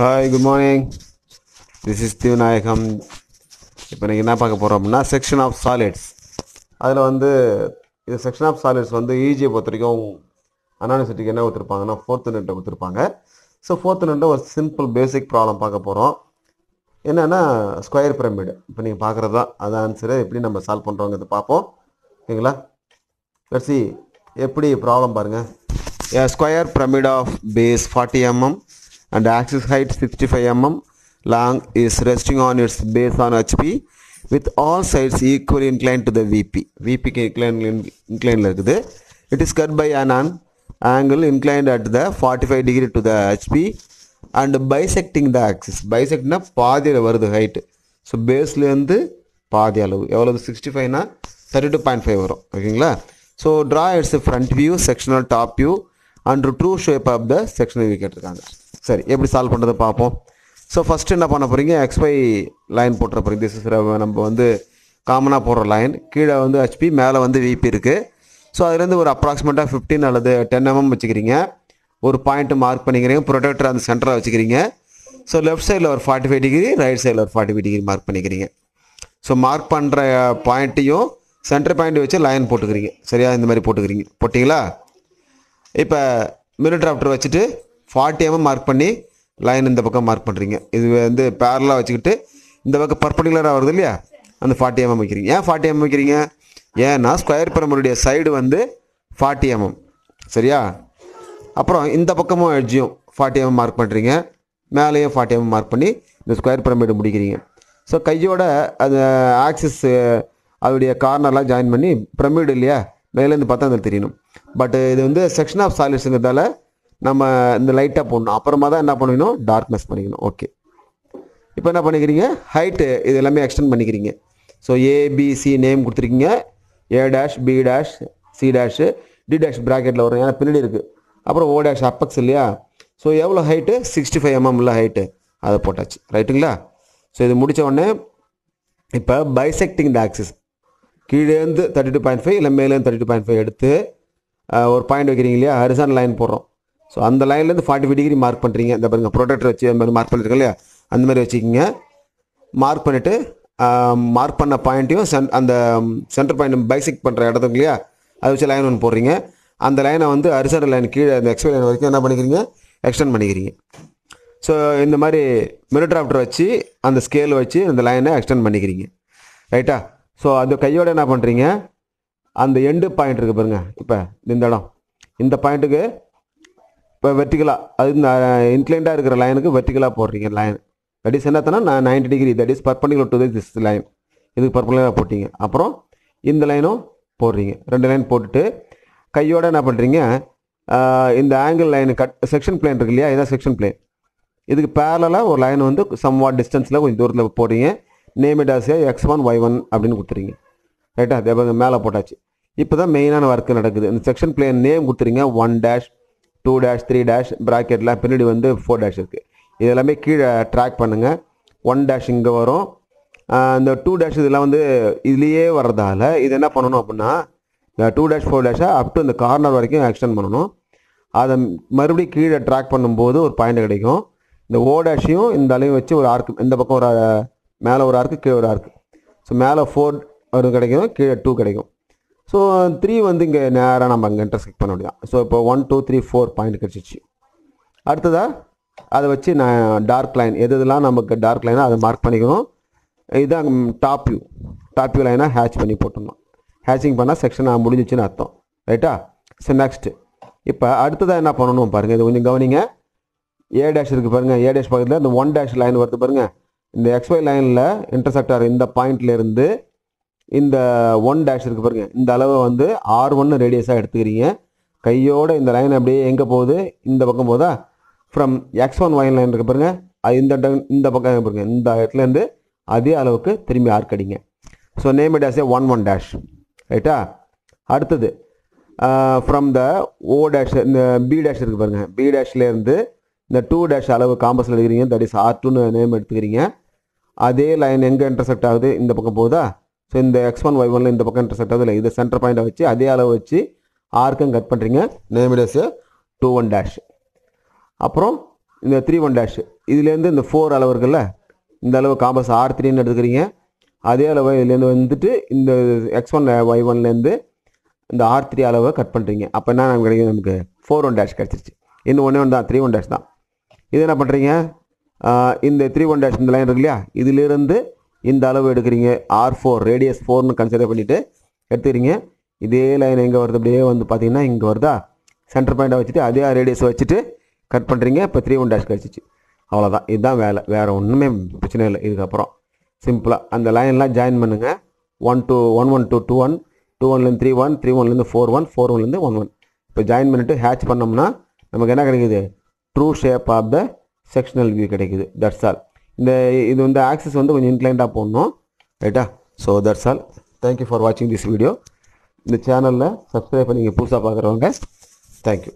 Hi good morning this is Thirunayagam இப்போ நீங்கள் என்ன பார்க்க போகிறோம் அப்படின்னா செக்ஷன் ஆஃப் சாலிட்ஸ் அதில் வந்து இது செக்ஷன் ஆஃப் சாலிட்ஸ் வந்து ஈஜியை பொறுத்த வரைக்கும் அனானிசிட்டிக்கு என்ன கொடுத்துருப்பாங்கன்னா ஃபோர்த்து நெட்டை கொடுத்துருப்பாங்க. ஸோ ஃபோர்த்து நெட்டை ஒரு சிம்பிள் பேசிக் ப்ராப்ளம் பார்க்க போகிறோம் என்னென்னா ஸ்கொயர் பிரமிடு இப்போ நீங்கள் பார்க்குறது தான் அது ஆன்சரு எப்படி நம்ம சால்வ் பண்ணுறோங்கிறது பார்ப்போம். ஓகேங்களா? லட்சி எப்படி ப்ராப்ளம் பாருங்கள் a square pyramid of base 40 mm. and axis height 65 mm long is resting on its base on HP with all sides equally inclined to the VP. VP க்கு inclined inclined இருக்குது. It is cut by an an- angle inclined at the 45 degree to the HP and bisecting the axis. Bisectனா பாதியில் வருது height so பேஸ்லேருந்து பாதி அளவு எவ்வளவு sixty ஃபைவ்னா thirty two point five வரும் ஓகேங்களா so draw its front view sectional top view And true shape of the செக்ஷனரி கேட்டிருக்காங்க. சரி எப்படி சால்வ் பண்ணுறது பார்ப்போம். ஸோ ஃபஸ்ட்டு என்ன பண்ண போகிறீங்க எக்ஸ்பை லைன் போட்டுற போகிறீங்க திஸ் இஸ் நம்ம வந்து காமனாக போடுற லைன் கீழே வந்து ஹெச்பி மேலே வந்து விபி இருக்குது ஸோ அதுலேருந்து ஒரு அப்ராக்சிமேட்டாக ஃபிஃப்டீன் அல்லது டென் எம்எம் வச்சுக்கிறீங்க. ஒரு பாயிண்ட் மார்க் பண்ணிக்கிறீங்க. ப்ரொடக்டர் அந்த சென்டராக வச்சுக்கிறீங்க. ஸோ லெஃப்ட் சைடில் ஒரு ஃபார்ட்டி ஃபைவ் டிகிரி ரைட் சைடில் ஒரு ஃபார்ட்டி ஃபைவ் டிகிரி மார்க் பண்ணிக்கிறீங்க ஸோ மார்க் பண்ணுற பாயிண்ட்டையும் சென்டர் பாயிண்ட் வச்சு லைன் போட்டுக்கிறீங்க. சரியா? இந்த மாதிரி போட்டுக்கிறீங்க. போட்டிங்களா? இப்போ மினிட்ராப்டர் வச்சுட்டு ஃபார்ட்டி எம்எம் மார்க் பண்ணி லைன் இந்த பக்கம் மார்க் பண்ணுறீங்க இது வந்து பேரலாக வச்சுக்கிட்டு இந்த பக்கம் பர்பண்டிகுலராக வருது இல்லையா? அந்த ஃபார்ட்டி எம்எம் mm வைக்கிறீங்க. ஏன் ஃபார்ட்டி எம்எம் mm வைக்கிறீங்க? ஏன்னா ஸ்கொயர் பிரமுடைய சைடு வந்து ஃபார்ட்டி எம்எம் mm. சரியா? அப்புறம் இந்த பக்கமும் எட்ஜியும் ஃபார்ட்டி எம்எம் மார்க் பண்ணுறீங்க மேலேயும் ஃபார்ட்டி எம்எம் மார்க் பண்ணி இந்த ஸ்கொயர் பிரமிடு முடிக்கிறீங்க. ஸோ கையோட அந்த ஆக்சிஸ் அதோடைய கார்னர்லாம் ஜாயின் பண்ணி பிரமிடு இல்லையா? மேலேருந்து பார்த்தா அது தெரியணும். பட் இது வந்து செக்ஷன் ஆஃப் சாலிட்ஸுங்கிறதால நம்ம இந்த லைட்டாக போடணும். அப்புறமா தான் என்ன பண்ணிக்கணும் டார்க்னஸ் பண்ணிக்கணும். ஓகே இப்போ என்ன பண்ணிக்கிறீங்க? ஹைட்டு இது எல்லாமே எக்ஸ்டெண்ட் பண்ணிக்கிறீங்க. ஸோ ஏபிசி நேம் கொடுத்துருக்கீங்க. A dash B dash C dash D dash ப்ராக்கெட்டில் வரும். ஏன்னா பின்னாடி இருக்குது அப்புறம் ஓ டேஷ் அப்பக்ஸ் இல்லையா? ஸோ எவ்வளோ ஹைட்டு சிக்ஸ்டி ஃபைவ் எம்எம்ல ஹைட்டு அதை போட்டாச்சு. ரைட்டுங்களா ஸோ இது முடித்த உடனே இப்போ பைசெக்டிங் த ஆக்சிஸ் கீழேருந்து தேர்ட்டி டூ பாயிண்ட் ஃபைவ் இல்லை மேலேருந்து தேர்ட்டி டூ பாயிண்ட் ஃபைவ் எடுத்து ஒரு பாயிண்ட் வைக்கிறீங்க இல்லையா? ஹரிசான் லைன் போடுறோம். ஸோ அந்த லைன்லேருந்து ஃபார்ட்டி ஃபைவ் டிகிரி மார்க் பண்ணுறீங்க இந்த பாருங்கள் ப்ரொடக்டர் வச்சு அந்த மாதிரி மார்க் பண்ணிருக்கோம் இல்லையா? அந்த மாதிரி வச்சுக்கிங்க. மார்க் பண்ணிவிட்டு மார்க் பண்ண பாயிண்ட்டையும் சென் அந்த சென்டர் பாயிண்ட் பைசெக்ட் பண்ணுற இடத்துக்கு இல்லையா? அதை வச்சு லைன் ஒன்று போடுறீங்க. அந்த லைனை வந்து ஹரிசான் லைன் கீழே அந்த எக்ஸ்பை லைன் வரைக்கும் என்ன பண்ணிக்கிறீங்க? எக்ஸ்டெண்ட் பண்ணிக்கிறீங்க. ஸோ இந்த மாதிரி மினிட்ராஃப்டர் வச்சு அந்த ஸ்கேல் வச்சு அந்த லைனை எக்ஸ்டெண்ட் பண்ணிக்கிறீங்க. ரைட்டா ஸோ அது கையோடு என்ன பண்ணுறீங்க அந்த எண்டு பாயிண்ட் இருக்குது பாருங்க. இப்போ இந்த இடம். இந்த பாயிண்ட்டுக்கு இப்போ வெர்டிகலாக அது இந்த இன்க்ளைண்டாக இருக்கிற லைனுக்கு வெர்டிகலாக போடுறீங்க லைன் தட் இஸ் என்னத்தனா நான் ninety degree that is perpendicular to this line இதுக்கு பர்பண்டிகுலராக போட்டிங்க. அப்புறம் இந்த லைனும் போடுறீங்க. ரெண்டு லைன் போட்டுட்டு கையோடு என்ன பண்ணுறீங்க இந்த angle line cut section plane இருக்கு இல்லையா? இதான் செக்ஷன் பிளேன் இதுக்கு பேரலாக ஒரு லைன் வந்து சம் வாட் டிஸ்டன்ஸில் கொஞ்சம் தூரத்தில் போடுறீங்க. Name it as X one Y one அப்படின்னு கொடுத்துறீங்க. ரைட்டா அதே பாருங்க மேலே போட்டாச்சு. இப்போ தான் மெயினான ஒர்க் நடக்குது. இந்த section plane name கொடுத்துறீங்க. One dash two dash three dash ப்ராக்கெட்லாம் பின்னாடி வந்து ஃபோர் டேஷ் இருக்குது இது எல்லாமே கீழே ட்ராக் பண்ணுங்கள் ஒன் டேஷ் இங்கே வரும். இந்த டூ டேஷ் இதெல்லாம் வந்து இதுலேயே வர்றதால இது என்ன பண்ணணும் அப்படின்னா இந்த டூ டேஷ் ஃபோர் டேஷாக அப் டு இந்த கார்னர் வரைக்கும் எக்ஸ்டெண்ட் பண்ணணும். அதை மறுபடியும் கீழே ட்ராக் பண்ணும்போது ஒரு பாயிண்ட் கிடைக்கும். இந்த ஓ டேஷையும் இந்த அளவையும் வச்சு ஒரு ஆர்க் இந்த பக்கம் ஒரு மேலே ஒரு ஆர்க்கு கீழே ஒரு ஆர்க்கு ஸோ மேலே ஃபோர் ஒரு கிடைக்கும் கீழே டூ கிடைக்கும். ஸோ த்ரீ வந்து இங்கே நேராக நம்ம அங்கே இன்டர்செக்ட் பண்ண முடியும். ஸோ இப்போ one two three four point கிடச்சிச்சு. அடுத்ததாக அதை வச்சு நான் டார்க் லைன் எது எதெல்லாம் நமக்கு டார்க் லைனாக அதை மார்க் பண்ணிக்கணும். இதுதான் டாப் வியூ டாப் வியூ லைனாக ஹேட்ச் பண்ணி போட்டுடணும். ஹேச்சிங் பண்ணால் செக்ஷன் முடிஞ்சிச்சுன்னு அர்த்தம். ரைட்டா ஸோ நெக்ஸ்ட்டு இப்போ அடுத்ததாக என்ன பண்ணணும் பாருங்கள் இது கொஞ்சம் கவனிங்க. ஏ டேஷ் இருக்குது பாருங்கள் ஏ டேஷ் பக்கத்தில் இந்த ஒன் டேஷ் லைன் வருது பாருங்கள் இந்த எக்ஸ்ஒய் லைனில் இன்டர்செக்டார் இந்த பாயிண்ட்லேருந்து இந்த ஒன் டேஷ் இருக்குது பாருங்க. இந்த அளவை வந்து ஆர் ஒன்று ரேடியஸாக எடுத்துக்கிறீங்க. கையோட இந்த லைன் அப்படியே எங்கே போகுது? இந்த பக்கம் போதா from X one Y line இருக்கு பாருங்க. இந்த இந்த பக்கம் பாருங்க. இந்த இடத்துலேருந்து அதே அளவுக்கு திரும்பி ஆர்க் அடிங்க so name it as A one one dash ரைட்டா அடுத்தது ஃப்ரம் த ஓ டேஷ் இந்த பி டேஷ் இருக்குது பாருங்க. பி டேஷ்லேருந்து இந்த டூ டேஷ் அளவு காம்பஸில் எடுக்கிறீங்க. தட் இஸ் ஆர் டூன்னு நேம் எடுத்துக்கிறீங்க. அதே லைன் எங்கே இன்டர்செக்ட் ஆகுது? இந்த பக்கம் போகுதா? ஸோ இந்த எக்ஸ் ஒன் ஒய் ஒன்ல இந்த பக்கம் இன்டர்செக்ட் ஆகுது இல்லை இது சென்டர் பாயிண்டை வச்சு அதே அளவு வச்சு ஆர்க்கும் கட் பண்ணுறீங்க name it two one dash அப்புறம் இந்த த்ரீ ஒன் டேஷ் இதுலேருந்து இந்த ஃபோர் அளவு இருக்குல்ல? இந்த அளவு காம்பஸ் ஆர் த்ரீன்னு எடுத்துக்கிறீங்க. அதே அளவு இதுலேருந்து வந்துட்டு இந்த எக்ஸ் ஒன் ஒய் ஒன்லேருந்து இந்த ஆர் த்ரீ அளவை கட் பண்ணுறீங்க அப்போ என்ன நமக்கு கிடைக்கும் நமக்கு ஃபோர் ஒன் டேஷ் கிடச்சிருச்சு. இன்னும் ஒன்றே ஒன்று தான் த்ரீ ஒன் டேஷ் தான். இது என்ன பண்ணுறீங்க இந்த த்ரீ ஒன் டேஷ் இந்த லைன் இருக்கு இல்லையா? இதிலிருந்து இந்த அளவு எடுக்கிறீங்க. ஆர் ஃபோர் ரேடியஸ் ஃபோர்னு கன்சிடர் பண்ணிவிட்டு எடுத்துக்கிறீங்க. இதே லைன் எங்கே வருது? அப்படியே வந்து பார்த்தீங்கன்னா இங்கே வருதா? சென்டர் பாயிண்டை வச்சுட்டு அதே ரேடியஸ் வச்சுட்டு கட் பண்ணுறீங்க இப்போ த்ரீ ஒன் டேஷ் கிடச்சிச்சு அவ்வளோதான் இதுதான் வேலை. வேறு ஒன்றுமே பிரச்சனை இல்லை. இதுக்கப்புறம் சிம்பிளாக அந்த லைன்லாம் ஜாயின் பண்ணுங்கள் one two one one two two one two ஒன்லேருந்து த்ரீ ஒன் த்ரீ ஒன்லேருந்து ஃபோர் ஒன் ஃபோர் ஒன்லேருந்து ஒன் ஒன் இப்போ ஜாயின் பண்ணிவிட்டு ஹேட்ச் பண்ணோம்னா நமக்கு என்ன கிடைக்குது? True shape of the sectional view கிடைக்குது. தட்ஸ் ஆல் இந்த இது வந்து ஆக்சஸ் வந்து கொஞ்சம் இன்க்ளைண்டாக போடணும். ரைட்டா so that's all thank you for வாட்சிங் திஸ் வீடியோ இந்த சேனலில் சப்ஸ்கிரைப் பண்ணி நீங்கள் புதுசாக பார்க்குறவங்க தேங்க்யூ